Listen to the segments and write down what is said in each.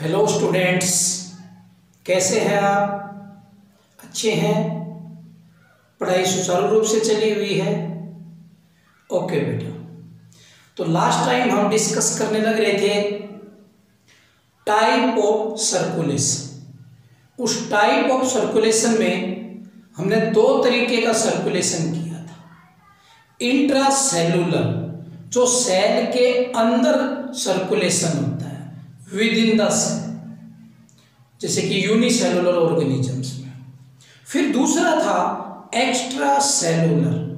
Hello students कैसे हैं आप? अच्छे हैं? पढ़ाई सुचारू रूप से चली हुई है? ओके बेटा। तो लास्ट टाइम हम डिस्कस करने लग रहे थे टाइप ऑफ़ सर्कुलेशन उस टाइप ऑफ़ सर्कुलेशन में हमने दो तरीके का सर्कुलेशन किया था। इंट्रा सेलुलर जो सेल के अंदर सर्कुलेशन होता है। विद इन द जैसे कि यूनिसेलुलर ऑर्गेनिजम्स में। फिर दूसरा था एक्स्ट्रा सेलुलर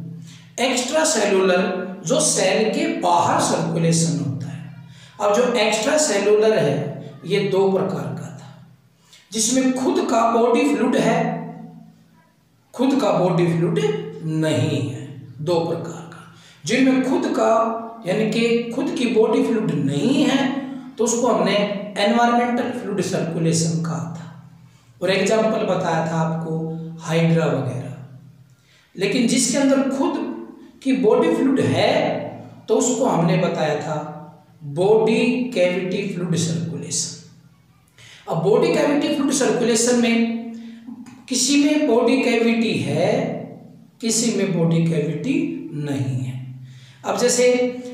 एक्स्ट्रा सेलुलर जो सेल के बाहर सर्कुलेशन होता है। अब जो एक्स्ट्रा सेलुलर है, ये दो प्रकार का था। जिसमें खुद का बॉडी फ्लूड है, खुद का बॉडी फ्लूड नहीं है। दो प्रकार का। जिनमें खुद का, यानी कि खुद की बॉडी फ्लूड नहीं है तो उसको हमने एनवायरमेंटल फ्लूड सर्कुलेशन कहा था। और एग्ज़ाम्पल बताया था आपको हाइड्रा वगैरह। लेकिन जिसके अंदर खुद की बॉडी फ्लूड है तो उसको हमने बताया था बॉडी कैविटी फ्लूड सर्कुलेशन अब बॉडी कैविटी फ्लूड सर्कुलेशन में किसी में बॉडी कैविटी है, किसी में बॉडी कैविटी नहीं है। अब जैसे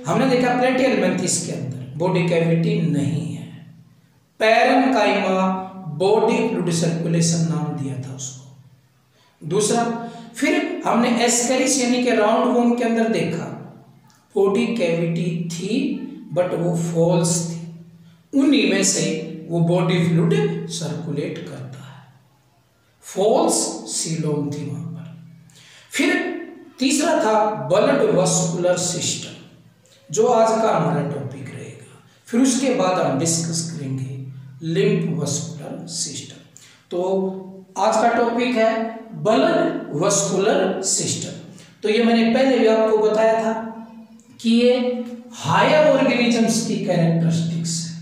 हमने देखा प्लेटियल मेंथिस के अंदर। बॉडी कैविटी नहीं है। Parenchyma body fluid circulation नाम दिया था उसको। दूसरा, फिर हमने एस्करिस यानी कि राउंड वोम के अंदर देखा। बॉडी कैविटी थी बट वो फॉल्स थी। उन्हीं में से वो बॉडी फ्लूड सर्कुलेट करता है। फॉल्स सीलोम थी वहाँ पर। फिर तीसरा था ब्लड वस्कुलर सिस्टम जो आज का हमारा फिर उसके बाद हम डिस्कस करेंगे लिम्फ वस्कुलर सिस्टम तो आज का टॉपिक है ब्लड वस्कुलर सिस्टम तो ये मैंने पहले भी आपको बताया था कि ये हायर ऑर्गेनिजम्स की कैरेक्टरिस्टिक्स है.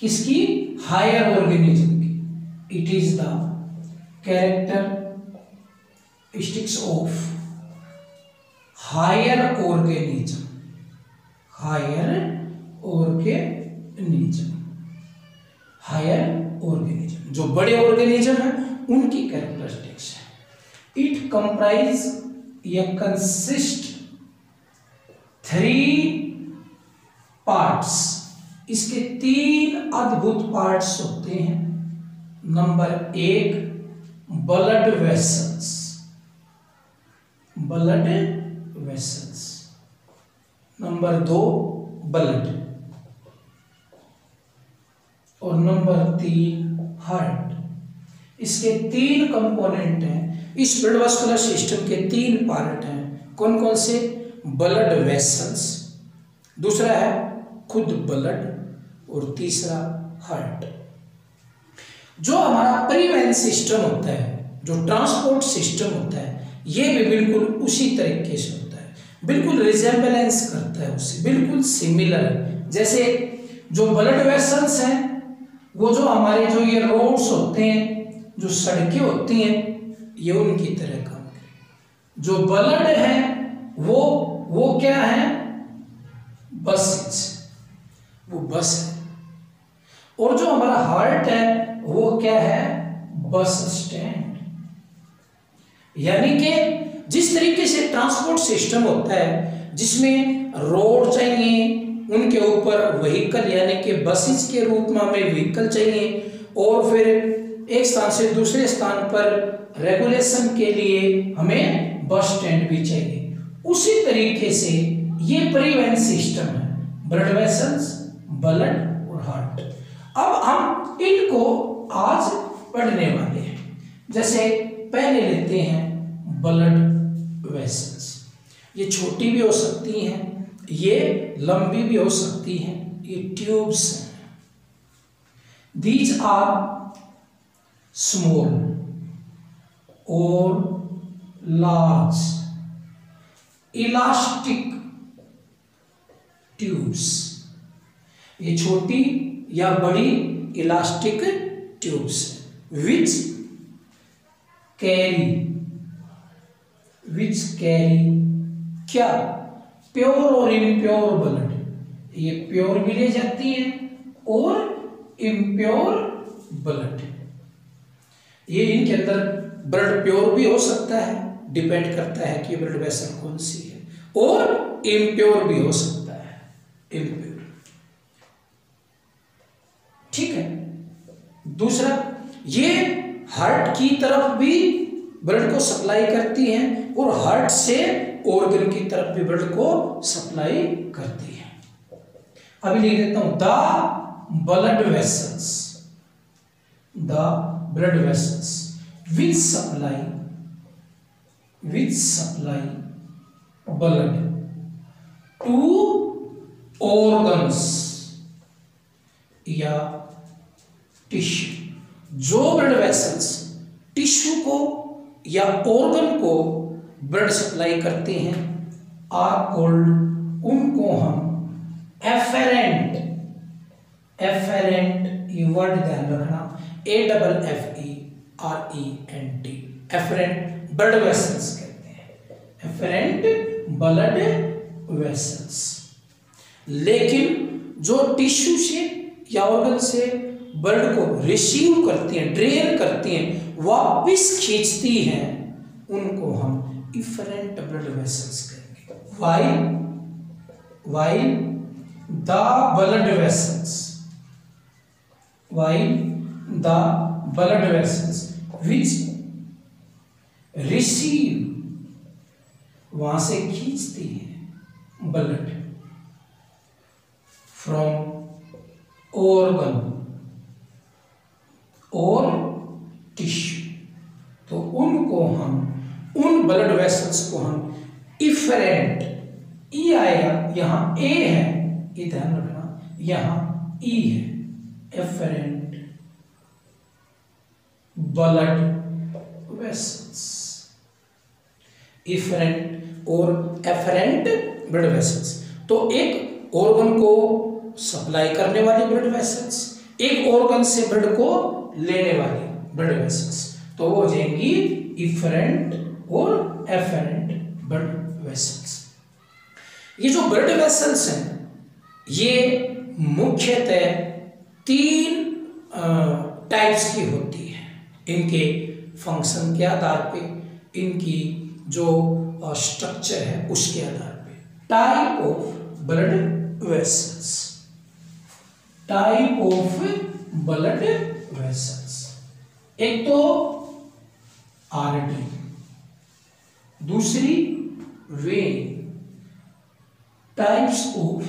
किसकी? हायर ऑर्गेनिज्म की. It is the characteristics of higher organism higher organism higher organism जो बड़े ऑर्गेनिज्म है, उनकी कैरेक्टरिस्टिक्स है। इट कंप्राइज या कंसिस्ट थ्री पार्ट्स इसके तीन अद्भुत पार्ट्स होते हैं। नंबर एक blood vessels blood vessels number दो ब्लड और नंबर तीन, हार्ट। इसके तीन कंपोनेंट हैं। इस ब्लड वास्कुलर सिस्टम के तीन पार्ट हैं। कौन कौन से? Blood vessels. दूसरा है खुद ब्लड और तीसरा हार्ट। जो हमारा परिवहन सिस्टम होता है, जो ट्रांसपोर्ट सिस्टम होता है, ये भी बिल्कुल उसी तरीके से होता है। बिल्कुल रिजेंबलेंस करता है उससे बिल्कुल सिमिलर जैसे जो ब्लड वेसल्स हैं वो जो हमारे जो ये रोड्स होते हैं, जो सड़कें होती हैं, ये उनकी तरह काम करें जो ब्लड है, वो वो क्या है? बस वो बस है। और जो हमारा हार्ट है, वो क्या है? बस स्टैंड यानी कि जिस तरीके से ट्रांसपोर्ट सिस्टम होता है, जिसमें रोड चाहिए उनके ऊपर व्हीकल यानी कि बसेस के रूप में हमें व्हीकल चाहिए और फिर एक स्थान से दूसरे स्थान पर रेगुलेशन के लिए हमें बस स्टैंड भी चाहिए। उसी तरीके से ये परिवहन सिस्टम है ब्लड वेसल्स ब्लड और हार्ट अब हम इनको आज पढ़ने वाले हैं। जैसे पहले लेते हैं ब्लड वेसल्स ये छोटी भी हो सकती हैं ये लंबी भी हो सकती हैं, ये ट्यूब्स हैं। दीज आर स्मॉल और लार्ज इलास्टिक ट्यूब्स ये छोटी या बड़ी elastic tubes which carry which carry क्या? प्योर और इम्प्योर ब्लड। ये प्योर भी ले जाती है और इम्प्योर ब्लड। ये इनके अंदर ब्लड प्योर भी हो सकता है, डिपेंड करता है कि ब्लड वेसल कौन सी है। और इम्प्योर भी हो सकता है, इम्प्योर। ठीक है? दूसरा, ये हार्ट की तरफ़ भी ब्लड को सप्लाई करती हैं और हार्ट से ऑर्गन की तरफ़ भी ब्लड को सप्लाई करती है। अभी लिख देता हूँ, the blood vessels, the blood vessels which supply which supply blood to organs या टिश्यू। जो ब्लड वेसल्स टिश्यू को या ऑर्गन को ब्लड सप्लाई करते हैं आर कोल्ड उनको हम एफेरेंट एफेरेंट ये वर्ड ध्यान रखना A double F E R E N T afferent blood vessels कहते हैं। Afferent blood vessels. लेकिन जो टिश्यू से या ऑर्गन से ब्लड को रिसीव करती हैं ड्रेन करती हैं, वापिस खींचती हैं, उनको हम इफरेंट ब्लड वेसल्स कहेंगे why why the blood vessels why the blood vessels which receive वहाँ से खींचती है ब्लड फ्रॉम ऑर्गन और टिश्यू तो उनको हम उन ब्लड वेसल्स को हम इफरेंट ई आएगा, यहाँ ए है, ये ध्यान रखना, यहाँ ई है एफरेंट ब्लड वेसल्स इफरेंट और एफरेंट ब्लड वेसल्स तो एक ऑर्गन को सप्लाई करने वाली ब्लड वेसल्स एक ऑर्गन से ब्लड को लेने वाली ब्लड वेसल्स तो वो हो जाएँगी इफरेंट और एफरेंट ब्लड वेसल्स ये जो ब्लड वेसल्स हैं, ये मुख्यतः तीन टाइप्स की होती है। इनके फ़ंक्शन के आधार पे, इनकी जो स्ट्रक्चर है, उसके आधार पे। Type of blood vessels type of blood vessels एक तो आर्टरी दूसरी vein types of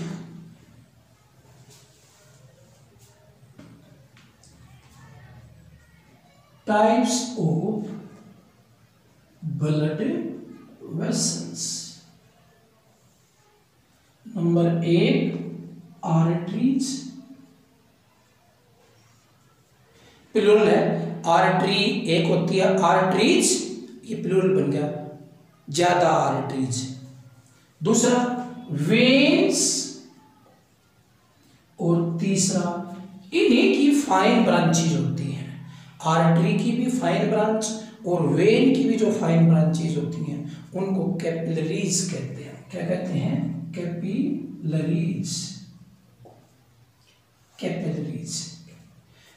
types of blood vessels number एक आर्टरीज प्लूरल है आर्टरी एक होती है आर्टरीज ये प्लूरल बन गया। ज़्यादा आर्टरीज दूसरा वेन्स और तीसरा, इन्हीं की फाइन ब्रांचेज होती हैं। आर्टरी की भी फाइन ब्रांच और वेन की भी जो फाइन ब्रांचेज होती हैं, उनको कैपिलरीज कहते हैं। क्या कहते हैं? कैपिलरीज कैपिलरीज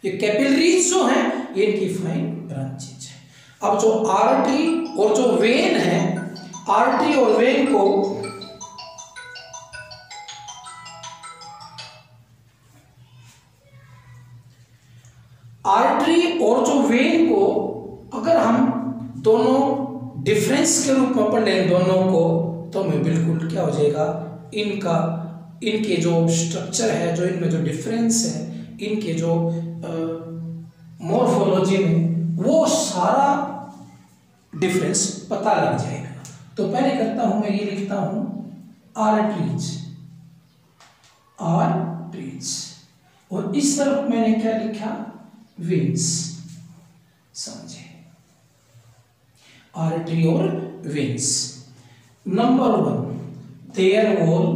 ये कैपिलरीज जो हैं ये इनकी फाइन ब्रांचेज है। अब जो आर्टरी और जो वेन है आर्टरी और वेन को आर्टरी और जो वेन को अगर हम दोनों डिफरेंस के रूप में पढ़ लें दोनों को तो हमें बिल्कुल क्या हो जाएगा? इनका, इनके जो स्ट्रक्चर है, जो इनमें जो डिफरेंस है, इनके जो मॉर्फोलॉजी में, वो सारा डिफरेंस पता लग जाएगा। तो पहले करता हूँ, मैं ये लिखता हूँ आर्टरीज आर्टरीज और इस तरफ़ मैंने क्या लिखा? विंस समझे? आर्टरी और veins number one their wall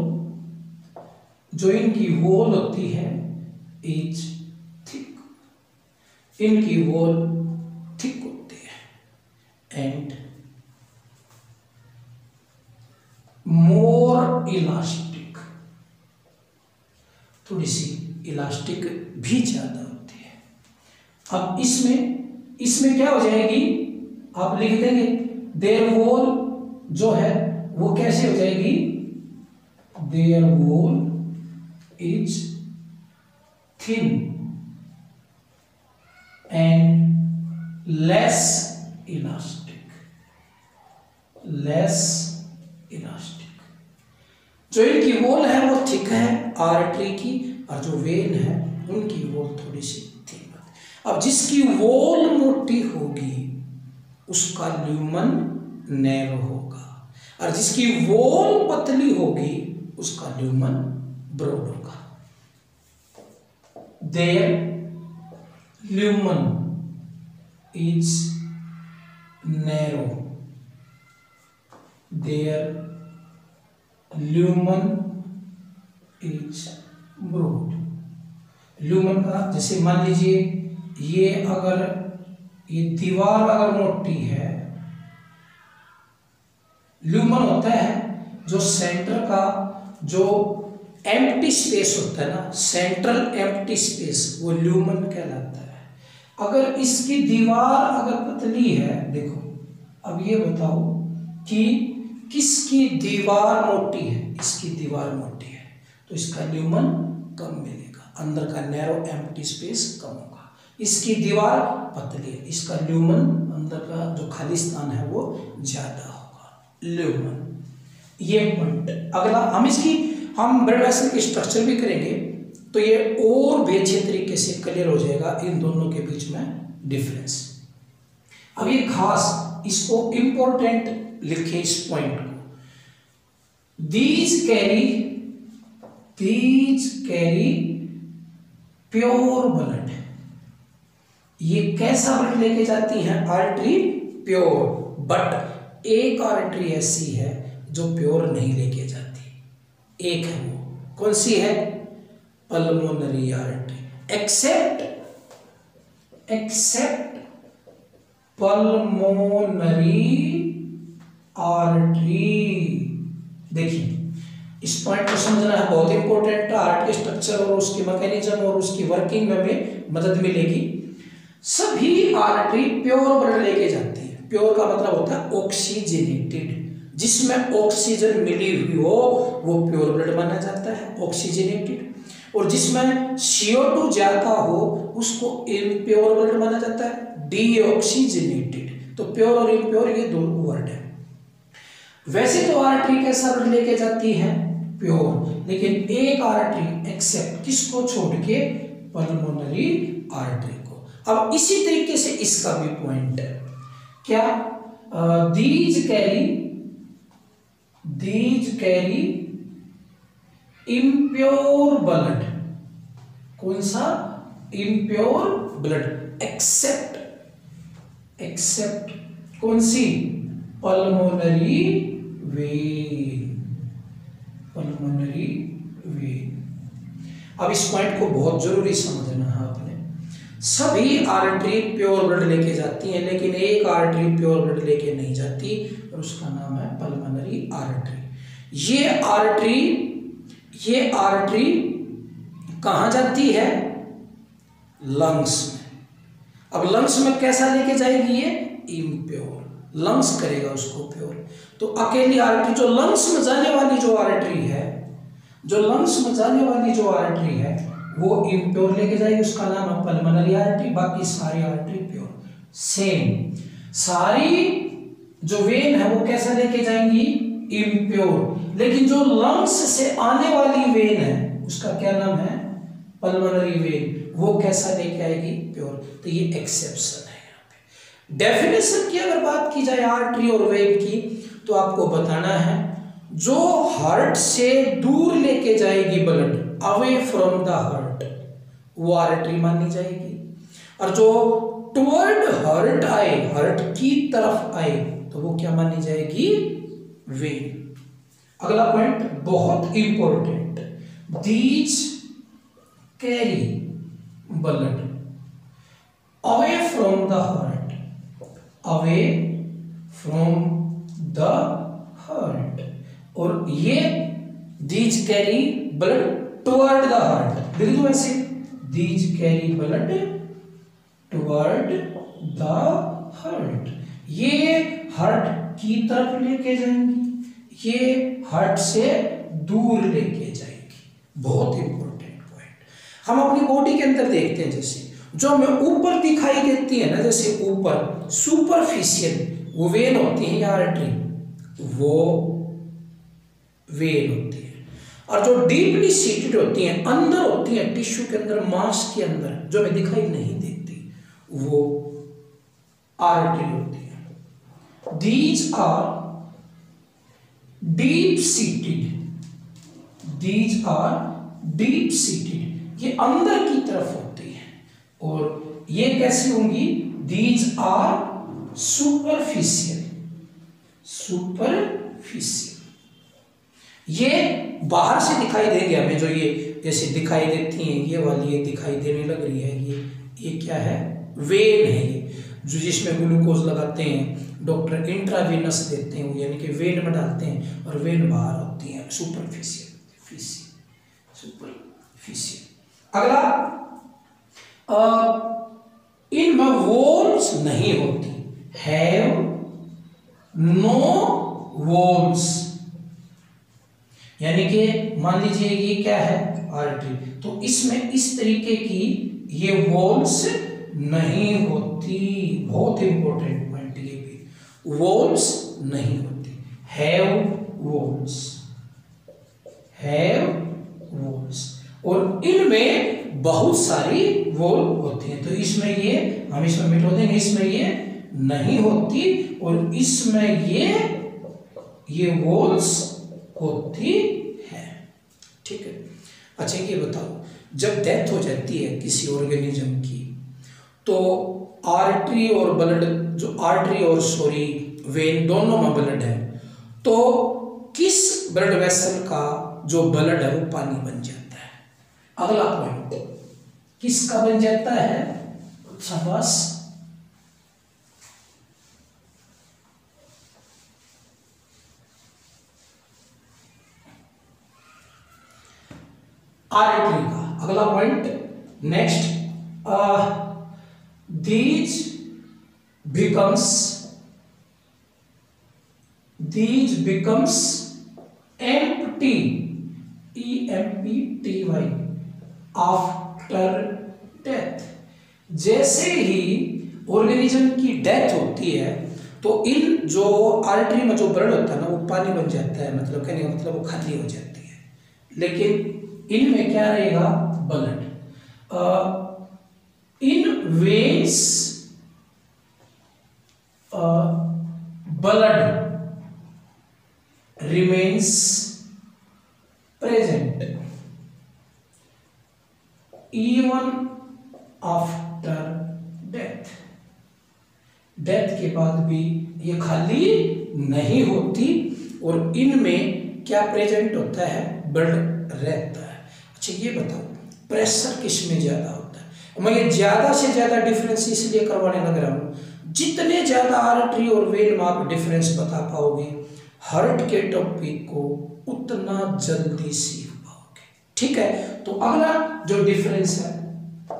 जो इनकी वॉल होती है इज़ थिक इनकी वॉल थिक होती है. एंड मोर इलास्टिक थोड़ी सी इलास्टिक भी ज़्यादा होती है। अब इसमें इसमें क्या हो जाएगी? आप लिख देंगे। देर वोल जो है, वो कैसे हो जाएगी? Their wall is thin and less elastic less elastic जो इनकी वोल है वो थिक है आर्टरी की, और जो वेन है, उनकी वोल थोड़ी सी थिक अब जिसकी वोल मोटी होगी, उसका ल्यूमन नैरो होगा। और जिसकी वोल पतली होगी, उसका ल्यूमन ब्रॉड होगा। Their lumen is narrow their lumen is broad lumen का, जैसे मान लीजिए, ये अगर, ये दीवार अगर मोटी है ल्यूमन होता है जो सेंटर का, जो एम्प्टी स्पेस होता है ना सेंट्रल एम्प्टी स्पेस वो ल्यूमन कहलाता है। अगर इसकी दीवार अगर पतली है, देखो, अब ये बताओ कि किसकी दीवार मोटी है? इसकी दीवार मोटी है। तो इसका ल्यूमन कम मिलेगा। अंदर का नैरो एम्प्टी स्पेस कम होगा। इसकी दीवार पतली है। इसका ल्यूमन अंदर का जो खाली स्थान है वो ज़्यादा होगा। ल्यूमन ये पॉइंट अगला, हम इसकी, हम ब्लड वेसल की स्ट्रक्चर भी करेंगे तो ये और भी अच्छे तरीके से क्लियर हो जाएगा इन दोनों के बीच में डिफरेंस अब ये खास इसको इंपॉर्टेंट लिखे इस पॉइंट को। These carry these carry pure blood ये कैसा ब्लड लेके जाती है? आर्टरी प्योर बट एक आर्टरी ऐसी है जो प्योर नहीं लेके जाती। एक है वो। कौन सी है? Pulmonary artery except except pulmonary artery देखिए, इस पॉइंट को समझना है, बहुत इंपॉर्टेंट आर्ट के स्ट्रक्चर और उसकी मैकेनिज्म और उसकी वर्किंग में भी मदद मिलेगी। सभी आर्टरी प्योर ब्लड लेके जाती है। प्योर का मतलब होता है ऑक्सीजनेटेड जिसमें ऑक्सीजन मिली हुई हो, वो प्योर ब्लड माना जाता है ऑक्सीजनेटेड और जिसमें सीओ टू ज़्यादा हो, उसको इम्प्योर ब्लड माना जाता है डीऑक्सीजनेटेड तो प्योर और इम्प्योर ये दो वर्ड है। वैसे तो आर्टरी कैसा ब्लड लेके जाती है प्योर लेकिन एक आर्टरी एक्सेप्ट किसको छोड़ के? पल्मोनरी आर्टरी अब इसी तरीके से इसका भी पॉइंट है। क्या? These carry these carry impure blood कौन सा? इम्प्योर ब्लड एक्सेप्ट एक्सेप्ट कौन सी? पल्मोनरी वेन पल्मोनरी वेन अब इस पॉइंट को बहुत ज़रूरी समझना है आपने। सभी आर्टरी प्योर ब्लड लेके जाती हैं, लेकिन एक आर्टरी प्योर ब्लड लेके नहीं जाती, और उसका नाम है पल्मोनरी आर्टरी ये आर्टरी ये आर्टरी कहाँ जाती है? लंग्स में। अब लंग्स में कैसा लेके जाएगी ये? इम्प्योर लंग्स करेगा उसको प्योर तो अकेली आर्टरी जो लंग्स में जाने वाली जो आर्टरी है, जो लंग्स में जाने वाली जो आर्टरी है, वो इम्प्योर लेके जाएगी। उसका नाम है पल्मोनरी आर्टरी बाकी सारी आर्टरी प्योर सेम सारी जो वेन है वो कैसा लेके जाएँगी? इम्प्योर लेकिन जो लंग्स से आने वाली वेन है, उसका क्या नाम है? पल्मोनरी वेन वो कैसा लेके आएगी? प्योर तो ये एक्सेप्शन है यहाँ पे। डेफिनेशन की अगर बात की जाए आर्टरी और वेन की तो आपको बताना है, जो हार्ट से दूर लेके जाएगी blood away from the heart वो आर्टरी मानी जाएगी। और जो टुवर्ड हार्ट आए हार्ट की तरफ़ आए तो वो क्या मानी जाएगी? वेन अगला पॉइंट बहुत important these carry blood away from the heart away from the heart और ये these carry blood toward the heart लिख दो ऐसे these carry blood toward the heart ये हर्ट की तरफ़ लेके जाएँगी, ये हर्ट से दूर लेके जाएगी। बहुत इंपॉर्टेंट पॉइंट हम अपनी बॉडी के अंदर देखते हैं जैसे, जो हमें ऊपर दिखाई देती है ना, जैसे ऊपर सुपरफिशियल वो वेन होती है या आर्टरी वो वेन होती है। और जो डीपली सीटेड होती हैं, अंदर होती हैं टिश्यू के अंदर मांस के अंदर, जो हमें दिखाई नहीं देती, वो आर्टरी होती है। These are deep seated these are deep seated ये अंदर की तरफ़ होती है। और ये कैसी होंगी? दीज आर सुपरफिशियल सुपरफिशियल ये बाहर से दिखाई देंगे हमें जो ये जैसे दिखाई देती हैं, ये वाली ये दिखाई देने लग रही है, ये ये क्या है? वेन है ये, जो जिसमें ग्लूकोज लगाते हैं। डॉक्टर इंट्रावेनस देते हैं यानी कि वेन में डालते हैं और वेन बाहर होती है सुपरफिशियल फिशियल सुपरफिशियल अगला इनमें वोल्स नहीं होती। हैव नो वोल्स यानी कि मान लीजिए ये क्या है? आर्टरी तो इसमें इस तरीके की ये वोल्स नहीं होती। बहुत इंपॉर्टेंट पॉइंट ये वोल्स नहीं होती। हैव वोल्स हैव वोल्स और इनमें बहुत सारी वोल होती हैं। तो इसमें ये, हम इसमें मिटो देंगे, इसमें ये नहीं होती और इसमें ये ये वोल्स होती है। ठीक है। अच्छा ये बताओ, जब डेथ हो जाती है किसी ऑर्गेनिज्म की तो आर्टरी और ब्लड जो आर्टरी और सॉरी वेन दोनों में ब्लड है तो किस ब्लड वेसल का जो ब्लड है वो पानी बन जाता है? अगला पॉइंट किसका बन जाता है? शाबाश आर्टरी का। अगला point next these becomes these becomes empty E M P T Y after death जैसे ही ऑर्गेनिज्म की डेथ होती है तो इन जो आर्टरी में जो ब्लड होता है ना, वो पानी बन जाता है मतलब कहने का मतलब वो खाली हो जाती है। लेकिन इनमें क्या रहेगा? Blood veins blood remains present even after death death के बाद भी ये खाली नहीं होती और इनमें क्या प्रेजेंट होता है? ब्लड रहता है। अच्छा ये बताओ प्रेशर किसमें ज़्यादा मैं ये ज़्यादा से ज़्यादा डिफरेंस इसलिए करवाने लग रहा हूँ। जितने ज़्यादा आर्टरी और वेन में आप डिफरेंस बता पाओगे हार्ट के टॉपिक को उतना जल्दी सीख पाओगे। ठीक है? तो अगला जो डिफरेंस है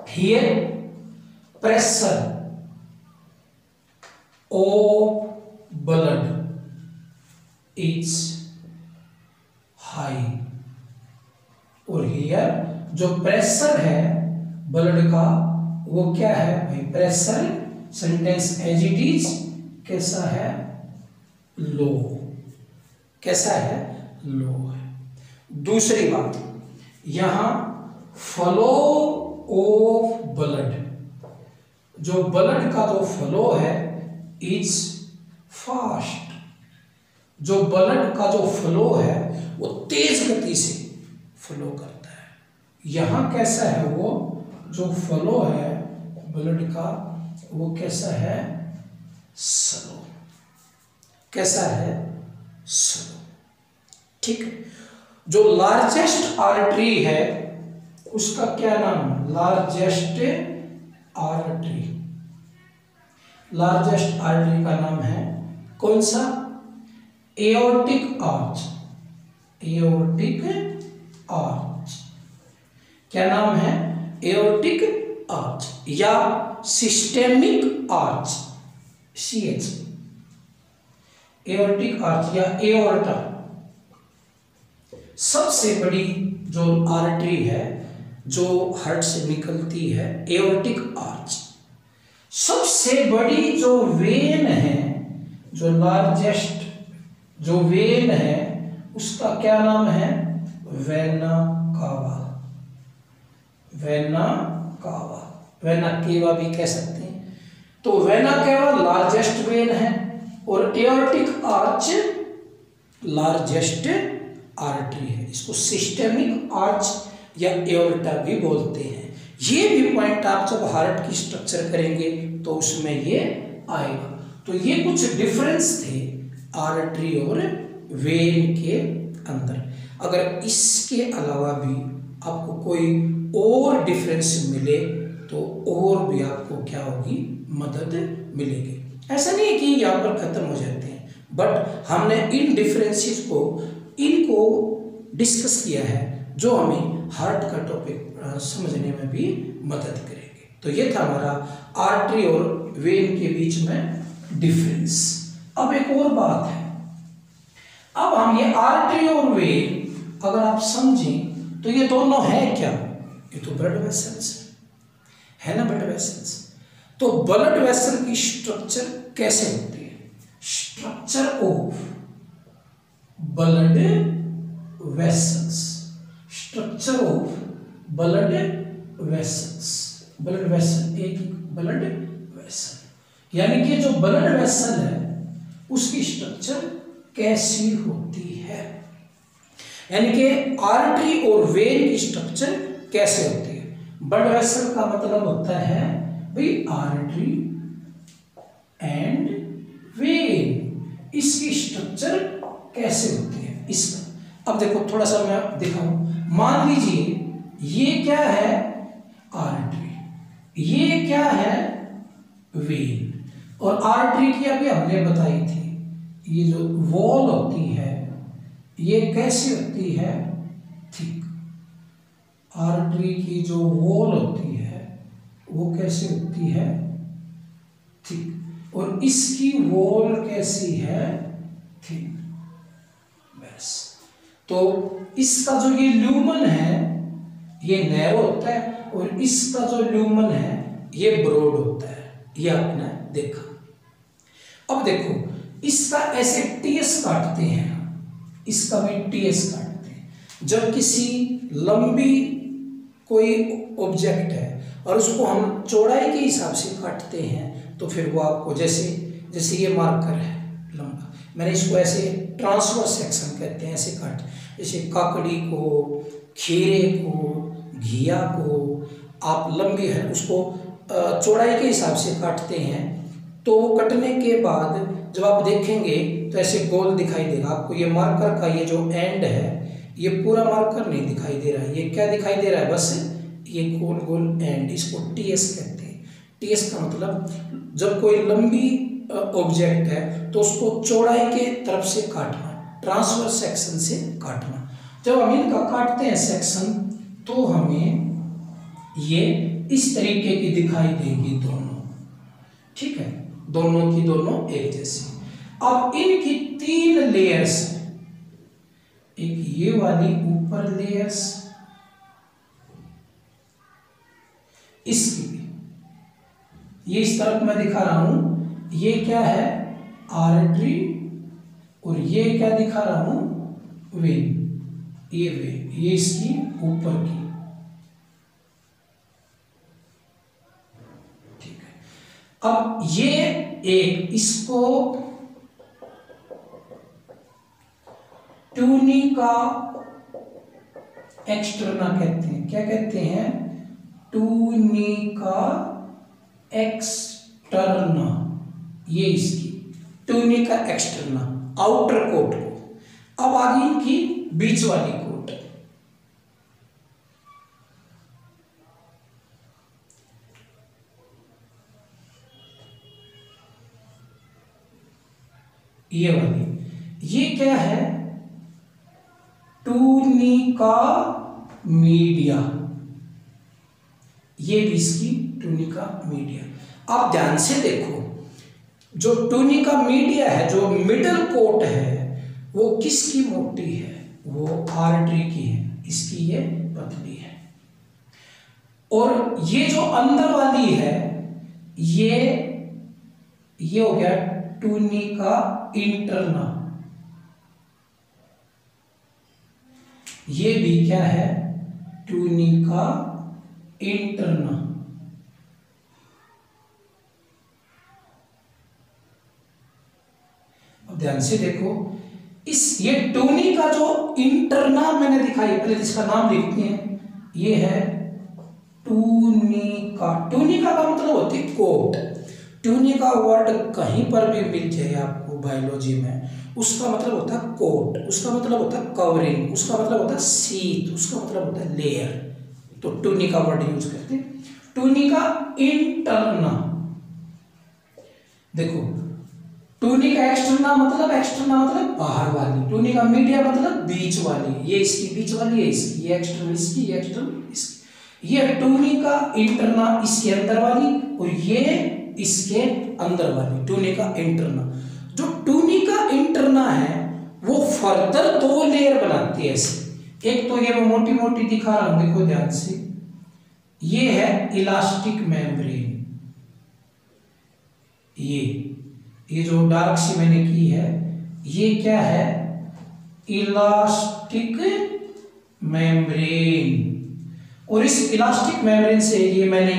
here pressure of blood is high और हियर जो प्रेशर है ब्लड का, वो क्या है भाई? Pressure sentence as it is कैसा है? लो कैसा है? लो है। दूसरी बात, यहाँ फ्लो ऑफ़ ब्लड जो ब्लड का जो फ्लो है इज़ फास्ट जो ब्लड का जो फ्लो है, वो तेज गति से फ्लो करता है। यहाँ कैसा है वो? जो फ्लो है ब्लड का, वो कैसा है? स्लो कैसा है? स्लो ठीक जो लार्जेस्ट आर्टरी है, उसका क्या नाम है? लार्जेस्ट आर्टरी लार्जेस्ट आर्टरी का नाम है कौन सा? एओर्टिक आर्च एओर्टिक आर्च क्या नाम है? एओर्टिक आर्च या systemic arch C H aortic arch या एओर्टा सबसे बड़ी जो आर्टरी है, जो हार्ट से निकलती है एओर्टिक आर्च सबसे बड़ी जो वेन है, जो लार्जेस्ट जो वेन है, उसका क्या नाम है? Vena cava vena cava. Vena cava भी कह सकते हैं। तो वेना केवा लार्जेस्ट वेन है और एओर्टिक आर्च लार्जेस्ट आर्टरी है। इसको सिस्टेमिक आर्च या एओर्टा भी बोलते हैं। ये भी पॉइंट आप जब हार्ट की स्ट्रक्चर करेंगे तो उसमें ये आएगा। तो ये कुछ डिफरेंस थे आर्टरी और वेन के अंदर। अगर इसके अलावा भी आपको कोई और डिफरेंस मिले तो और भी आपको क्या होगी? मदद मिलेगी। ऐसा नहीं है कि यहाँ पर ख़त्म हो जाते हैं बट हमने इन डिफरेंसेस को, इनको डिस्कस किया है, जो हमें हार्ट का टॉपिक समझने में भी मदद करेंगे। तो ये था हमारा आर्टरी और वेन के बीच में डिफरेंस अब एक और बात है। अब हम ये आर्टरी और वेन अगर आप समझें तो ये दोनों है क्या? ये तो ब्लड वेसल्स है ना ब्लड वेसल्स तो ब्लड वेसल की स्ट्रक्चर कैसे होती है? Structure of blood vessels structure of blood vessels blood vessel एक ब्लड वेसल यानी कि जो ब्लड वेसल है, उसकी स्ट्रक्चर कैसी होती है? यानी कि आर्टरी और वेन की स्ट्रक्चर कैसे होती है? ब्लड वेसल का मतलब होता है भाई आर्टरी एंड वेन। इसकी स्ट्रक्चर कैसे होती है? इसका। अब देखो, थोड़ा सा मैं दिखाऊँ। मान लीजिए, ये क्या है? आर्टरी ये क्या है? वेन। और आर्टरी की अभी हमने बताई थी, ये जो वॉल होती है ये कैसी होती है? थिक आर्टरी की जो वॉल होती है, वो कैसे होती है? थिक और इसकी वॉल कैसी है? थिक बस। तो इसका जो ये ल्यूमन है, ये नैरो होता है, और इसका जो ल्यूमन है, ये ब्रॉड होता है। ये आपने देखा। अब देखो, इसका ऐसे टीएस काटते हैं। इसका भी टीएस काटते हैं जब किसी लंबी कोई ऑब्जेक्ट है और उसको हम चौड़ाई के हिसाब से काटते हैं तो फिर वो आपको जैसे जैसे ये मार्कर है लंबा, मैंने इसको ऐसे ट्रांसफ़र सेक्शन कहते हैं, ऐसे काट। जैसे काकड़ी को, खीरे को, घिया को आप लंबी है, उसको चौड़ाई के हिसाब से काटते हैं तो कटने के बाद जब आप देखेंगे तो ऐसे गोल दिखाई देगा। आपको ये मार्कर का ये जो एंड है, ये पूरा मार्कर नहीं दिखाई दे रहा है। ये क्या दिखाई दे रहा है? बस ये गोल गोल एंड इसको टीएस कहते हैं। टीएस का मतलब जब कोई लंबी ऑब्जेक्ट है तो उसको चौड़ाई के तरफ़ से काटना ट्रांसफ़र सेक्शन से काटना। जब हम इनका काटते हैं सेक्शन तो हमें ये इस तरीके की दिखाई देगी दोनों। ठीक है? दोनों की दोनों एक जैसी अब इनकी तीन लेयर्स एक ये वाली ऊपर लेयर्स इसकी। ये इस तरफ़ मैं दिखा रहा हूँ, ये क्या है? आर्टरी और ये क्या दिखा रहा हूँ? वेन ये वेन ये इसकी ऊपर की। ठीक है। अब ये एक इसको टूनिका एक्सटर्ना कहते हैं। क्या कहते हैं? टूनिका एक्सटर्ना ये इसकी। टूनिका एक्सटर्ना आउटर कोट को अब आगे इनकी बीच वाली कोट ये वाली। ये क्या है? Tunica media. ये भी इसकी टूनिका मीडिया। आप ध्यान से देखो, जो टूनिका मीडिया है, जो मिडल कोट है, वो किसकी मोटी है? वो आर्टरी की है। इसकी ये पतली है। और ये जो अंदर वाली है, ये ये हो गया टूनिका इंटरना ये भी क्या है? ट्यूनिका इंटरना अब ध्यान से देखो, इस ये टूनी का जो इंटरना मैंने दिखाई, पहले इसका नाम लिखते हैं। ये है टूनिका टूनिका का मतलब होती है कोट टूनिका वर्ड कहीं पर भी मिल जाए आपको बायोलॉजी में। उसका मतलब होता है कोट, उसका मतलब होता है कवरिंग उसका मतलब होता है सीट उसका मतलब होता है लेयर तो टूनिका वर्ड यूज़ करते हैं। टूनिका इंटरना देखो टूनिका एक्सटर्ना मतलब एक्सटर्ना मतलब बाहर वाली टूनिका मीडिया मतलब बीच वाली, ये इसकी बीच वाली है इसकी, ये एक्सटर्नल इसकी, ये एक्सटर्नल इसकी. ये टूनिका इंटरना इसके अंदर वाली और ये इसके अंदर वाली टूनिका इंटरना जो टूनिका इंटरना है, वो फर्दर दो लेयर बनाती है ऐसे। एक तो ये मैं मोटी मोटी दिखा रहा हूँ, देखो ध्यान से। ये है इलास्टिक मेम्ब्रेन। ये ये जो डार्क सी मैंने की है, ये क्या है? Elastic membrane. और इस इलास्टिक मेम्ब्रेन से ये मैंने,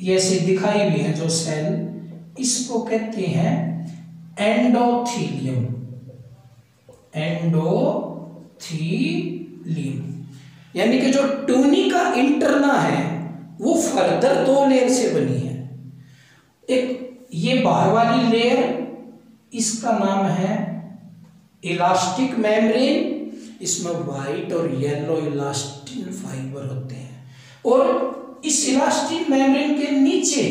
ये ऐसे दिखाई भी है जो सेल, इसको कहते हैं एंडोथीलियम एंडोथीलियम यानी कि जो टूनिका इंटरना है, वो फर्दर दो लेयर से बनी है। एक ये बाहर वाली लेयर, इसका नाम है इलास्टिक मेम्ब्रेन। इसमें वाइट और येलो इलास्टिन फाइबर होते हैं। और इस इलास्टिक मेम्ब्रेन के नीचे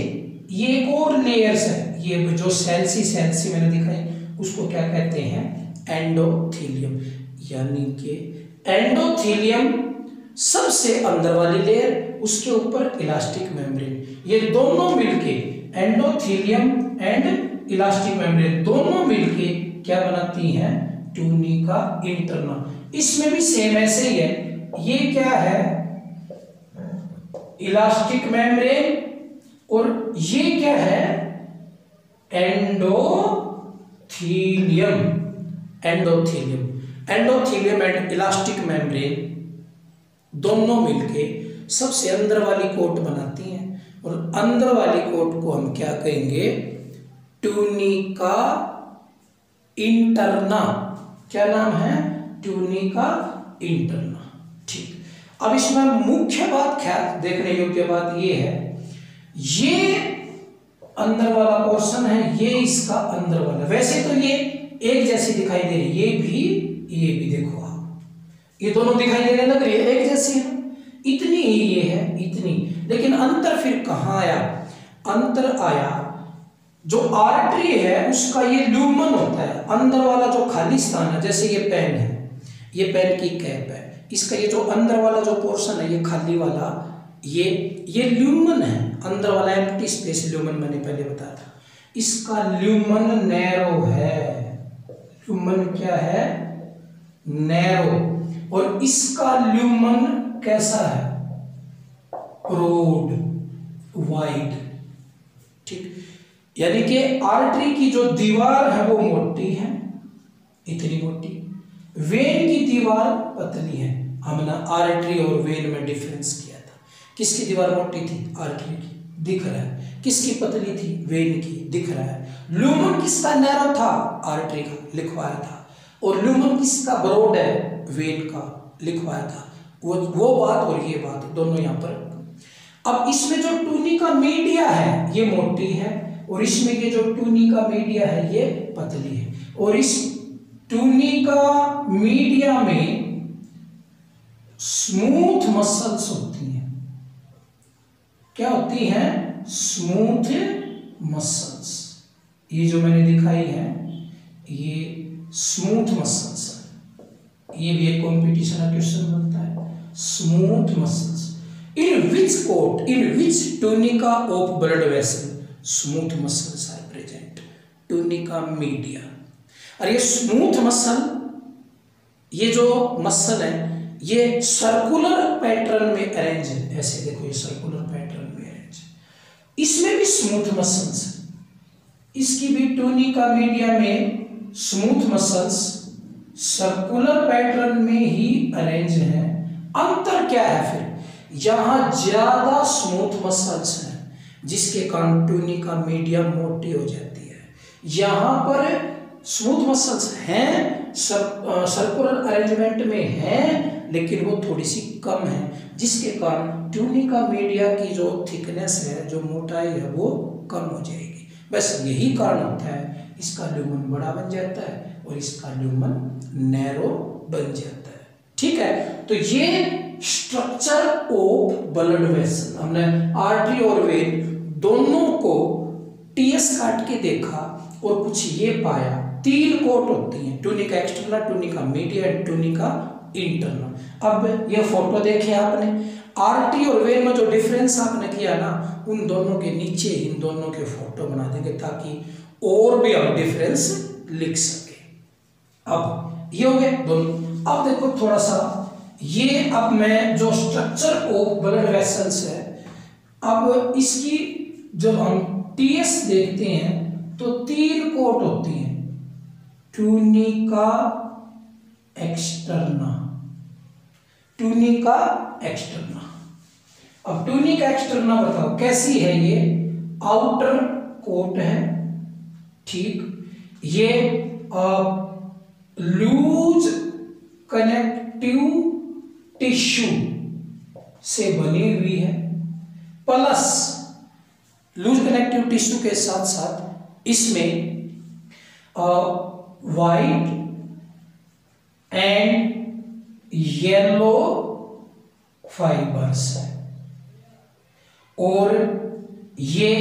ये एक और लेयर्स है ये जो सेल्सी सेल्सी मैंने दिखाई उसको क्या कहते हैं? एंडोथीलियम यानी कि एंडोथीलियम सबसे अंदर वाली लेयर उसके ऊपर इलास्टिक मेम्ब्रेन ये दोनों मिलके एंडोथीलियम एंड इलास्टिक मेम्ब्रेन दोनों मिलके क्या बनाती हैं? ट्यूनिका इंटरना इसमें भी सेम ऐसे ही है. ये क्या है? इलास्टिक मेम्ब्रेन और ये क्या है? Endothelium endothelium endothelium and elastic membrane दोनों मिलके सबसे अंदर वाली कोट बनाती हैं। और अंदर वाली कोट को हम क्या कहेंगे? ट्यूनिका इंटरना क्या नाम है? ट्यूनिका इंटरना ठीक। अब इसमें मुख्य बात ख्याल देखने योग्य बात ये है? ये अंदर वाला पोर्शन है, ये इसका अंदर वाला। वैसे तो ये एक जैसी दिखाई दे रही ये भी ये भी देखो आप। ये दोनों दिखाई देने लग रही है एक जैसी है। इतनी ही ये है, इतनी। लेकिन अंतर फिर कहाँ आया? अंतर आया, जो आर्टरी है, उसका ये ल्यूमन होता है। अंदर वाला जो खाली स्थान है, जैसे ये पेन है, ये पेन की कैप है। इसका ये जो अंदर वाला जो पोर्शन है, ये खाली वाला, ये ये ल्यूमन है। अंदर वाला एम्प्टी स्पेस ल्यूमन मैंने पहले बताया था। इसका ल्यूमन नैरो है। ल्यूमन क्या है? नैरो और इसका ल्यूमन कैसा है? रोड वाइड ठीक। यानी कि आर्टरी की जो दीवार है वो मोटी है, इतनी मोटी। वेन की दीवार पतली है। हमने आर्टरी और वेन में डिफरेंस किया। किसकी दीवार मोटी थी? आर्टरी की। दिख रहा है। किसकी पतली थी? वेन की। दिख रहा है। ल्यूमन किसका नैरो था? आर्टरी का। लिखवाया था। और ल्यूमन किसका ब्रॉड है? वेन का। लिखवाया था। वो वो बात और ये बात दोनों यहाँ पर। अब इसमें जो टूनी का मीडिया है, ये मोटी है। और इसमें ये जो टूनी का मीडिया है, ये पतली है। और इस टूनी का मीडिया में स्मूथ मसल्स होती हैं। क्या होती हैं? स्मूथ मसल्स ये जो मैंने दिखाई है, ये स्मूथ मसल्स ये भी एक कंपटीशन का क्वेश्चन बनता है. Smooth muscles in which coat in which tunica of blood vessel smooth muscles are present tunica media और ये स्मूथ मसल ये जो मसल है, ये सर्कुलर पैटर्न में अरेंज है. ऐसे देखो ये सर्कुलर इसमें भी स्मूथ मसल्स। इसकी भी टूनिका मीडिया में स्मूथ मसल्स, सर्कुलर पैटर्न में ही अरेंज है। अंतर क्या है फिर? यहाँ ज़्यादा स्मूथ मसल्स हैं, जिसके कारण टूनिका मीडिया मोटी हो जाती है। यहाँ पर स्मूथ मसल्स हैं सर्कुलर अरेंजमेंट में हैं लेकिन वो थोड़ी सी कम है, जिसके कारण ट्यूनिका मीडिया की जो थिकनेस है, जो मोटाई है, वो कम हो जाएगी। बस यही कारण होता है, इसका ल्यूमन बड़ा बन जाता है और इसका ल्यूमन नैरो बन जाता है। ठीक है? तो ये स्ट्रक्चर ऑफ़ ब्लड वेसल हमने आर्टरी और वेन दोनों को टीएस काट के देखा और कुछ ये पाया। तीन कोट होती हैं tunica external tunica media and tunica internal अब ये फ़ोटो देखे आपने, आरटी और वेन में जो डिफरेंस आपने किया ना, उन दोनों के नीचे, इन दोनों के फ़ोटो बना देंगे ताकि और भी हम डिफरेंस लिख सके। अब ये हो गए दोनों। अब देखो थोड़ा सा, ये अब मैं जो स्ट्रक्चर ऑफ़ ब्लड वेसल्स है, अब इसकी जब हम टीएस देखते हैं तो तीन कोट होती हैं। टूनिका एक्सटर्ना टूनिका एक्सटर्ना अब टूनिका एक्सटर्ना बताओ, कैसी है ये? आउटर कोट है, ठीक? ये लूज कनेक्टिव टिश्यू से बनी हुई है प्लस लूज कनेक्टिव टिश्यू के साथ साथ इसमें वाइट एंड येलो फाइबर्स है। और ये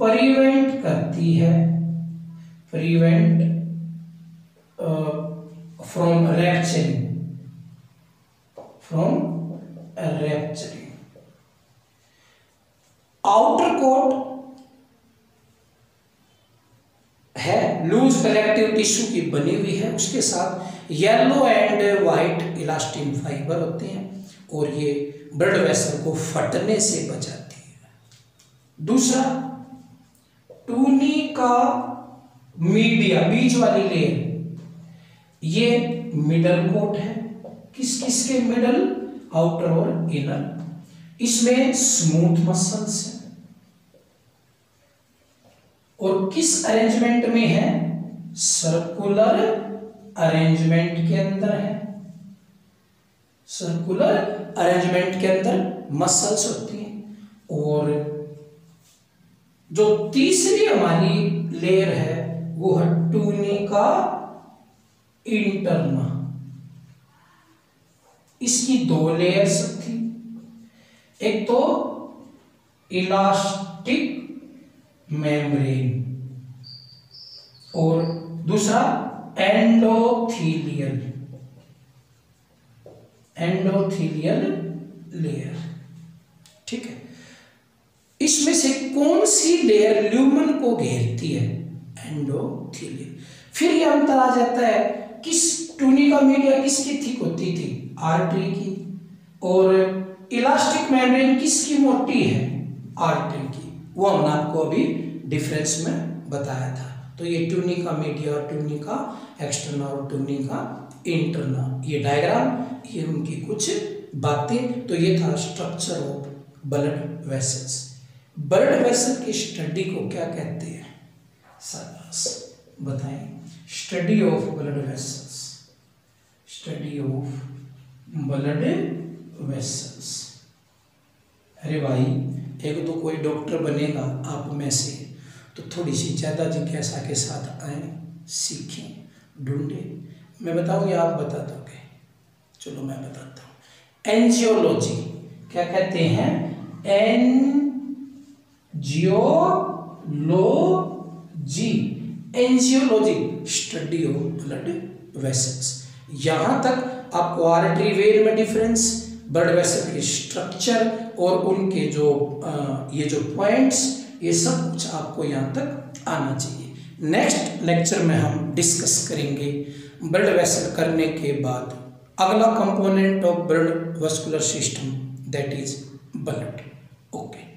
प्रिवेंट करती है। Prevent from rupturing from rupturing outer coat है लूज कलेक्टिव टिश्यू की बनी हुई है, उसके साथ yellow and white elastin fibre होते हैं और ये ब्लड वेसल को फटने से बचाती है। दूसरा, टूनी का मीडिया बीच वाली लेयर ये मिडल कोट है। किस किस के मिडल आउटर और इनर इसमें स्मूथ मसल्स है। और किस अरेंजमेंट में है? सर्कुलर अरेंजमेंट के अंदर है। सर्कुलर अरेंजमेंट के अंदर मसल्स होती हैं। और जो तीसरी हमारी लेयर है, वो है टूनिका इंटरना इसकी दो लेयर्स थी। एक तो इलास्टिक मेम्ब्रेन और दूसरा एंडोथीलियल एंडोथीलियल लेयर ठीक है? इसमें से कौन सी लेयर ल्यूमन को घेरती है? एंडोथीलियल फिर यह अंतर आ जाता है, किस टूनिका मीडिया किसकी थिक होती थी? आर्टरी की. और इलास्टिक मेम्ब्रेन किसकी मोटी है? आर्टरी की. वो हमने आपको अभी डिफरेंस में बताया था। तो ये ट्यूनिका मीडिया ट्यूनिका एक्सटर्नल और ट्यूनिका इंटरनल ये डायग्राम ये उनकी कुछ बातें तो ये था structure of blood vessels blood vessel की स्टडी को क्या कहते हैं? बताएँ। Study of blood vessels study of blood vessels अरे भाई, एक तो कोई डॉक्टर बनेगा आप में से। तो थोड़ी सी ज़्यादा जिज्ञासा के साथ आए सीखें ढूंढें। मैं बताऊँगा आप बता दोगे चलो मैं बताता हूँ। एनजियोलॉजी क्या कहते हैं? Angiology angiology study of blood vessels यहाँ तक आपको आर्टरी वेन में डिफरेंस ब्लड वेसल के स्ट्रक्चर और उनके जो आ, ये जो पॉइंट्स ये सब कुछ आपको यहाँ तक आना चाहिए। नेक्स्ट लेक्चर में हम डिस्कस करेंगे ब्लड वेसल करने के बाद अगला component of blood vascular system that is blood okay